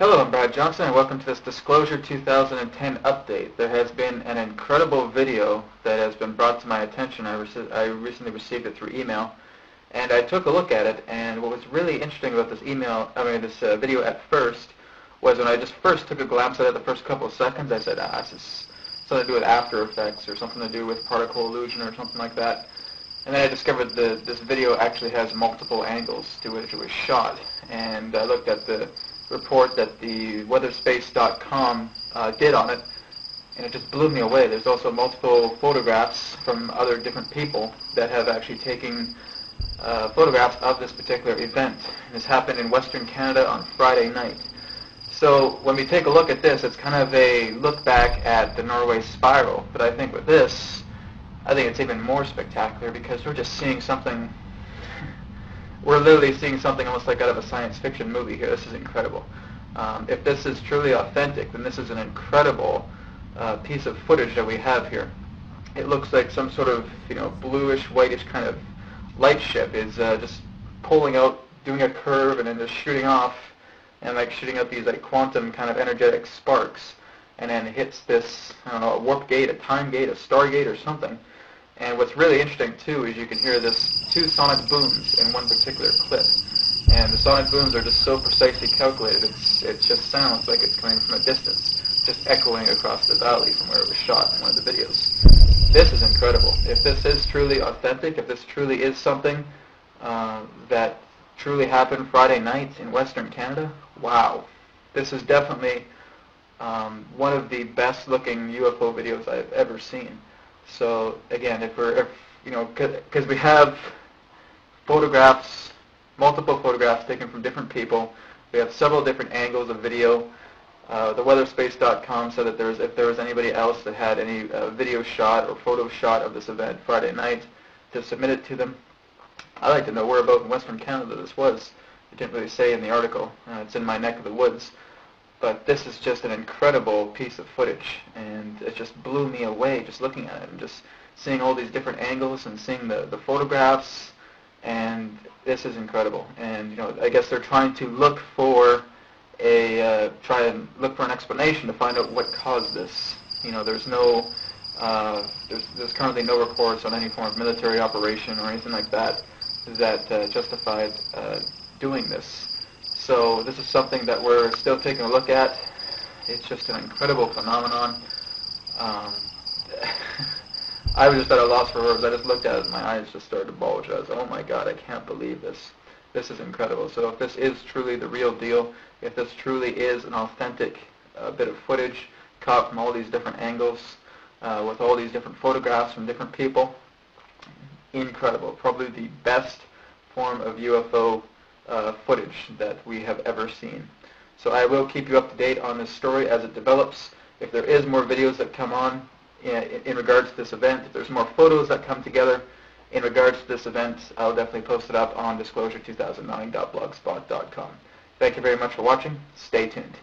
Hello, I'm Brad Johnson, and welcome to this Disclosure 2010 update. There has been an incredible video that has been brought to my attention. I, I recently received it through email, and I took a look at it. And what was really interesting about this email, I mean, this uh, video at first, was when I just first took a glance at it, the first couple of seconds, I said, ah, this is something to do with After Effects or something to do with particle illusion or something like that. And then I discovered that this video actually has multiple angles to which it was shot. And I looked at the report that the weatherspace.com uh, did on it, and it just blew me away. There's also multiple photographs from other different people that have actually taken uh, photographs of this particular event. This happened in Western Canada on Friday night. So when we take a look at this, it's kind of a look back at the Norway Spiral. But I think with this, I think it's even more spectacular because we're just seeing something we're literally seeing something almost like out of a science fiction movie here. This is incredible. Um, if this is truly authentic, then this is an incredible uh, piece of footage that we have here. It looks like some sort of you know bluish, whitish kind of light ship is uh, just pulling out, doing a curve, and then just shooting off, and like shooting out these like quantum kind of energetic sparks, and then hits this I don't know a warp gate, a time gate, a stargate, or something and what's really interesting too is you can hear this two sonic booms in one particular clip. And the sonic booms are just so precisely calculated, it's, it just sounds like it's coming from a distance, just echoing across the valley from where it was shot in one of the videos. This is incredible. If this is truly authentic, if this truly is something uh, that truly happened Friday night in Western Canada, wow. This is definitely um, one of the best looking UFO videos I've ever seen. So again, if we're, if, you know, because we have photographs, multiple photographs taken from different people. We have several different angles of video. Uh, the weatherspace.com said that if there was anybody else that had any uh, video shot or photo shot of this event Friday night, to submit it to them. I'd like to know where about in Western Canada this was. It didn't really say in the article. Uh, it's in my neck of the woods. But this is just an incredible piece of footage, and it just blew me away just looking at it and just seeing all these different angles and seeing the, the photographs, and this is incredible. And you know, I guess they're trying to look for a uh, try and look for an explanation to find out what caused this. You know, there's no uh, there's, there's currently no reports on any form of military operation or anything like that that uh, justified uh, doing this. So this is something that we're still taking a look at. It's just an incredible phenomenon. Um, I was just at a loss for words. I just looked at it and my eyes just started to bulge. I was, oh my God, I can't believe this. This is incredible. So if this is truly the real deal, if this truly is an authentic uh, bit of footage caught from all these different angles, uh, with all these different photographs from different people, incredible. Probably the best form of UFO uh, footage that we have ever seen. So I will keep you up to date on this story as it develops. If there is more videos that come on in, regards to this event, if there's more photos that come together in regards to this event, I'll definitely post it up on disclosure2009.blogspot.com. Thank you very much for watching. Stay tuned.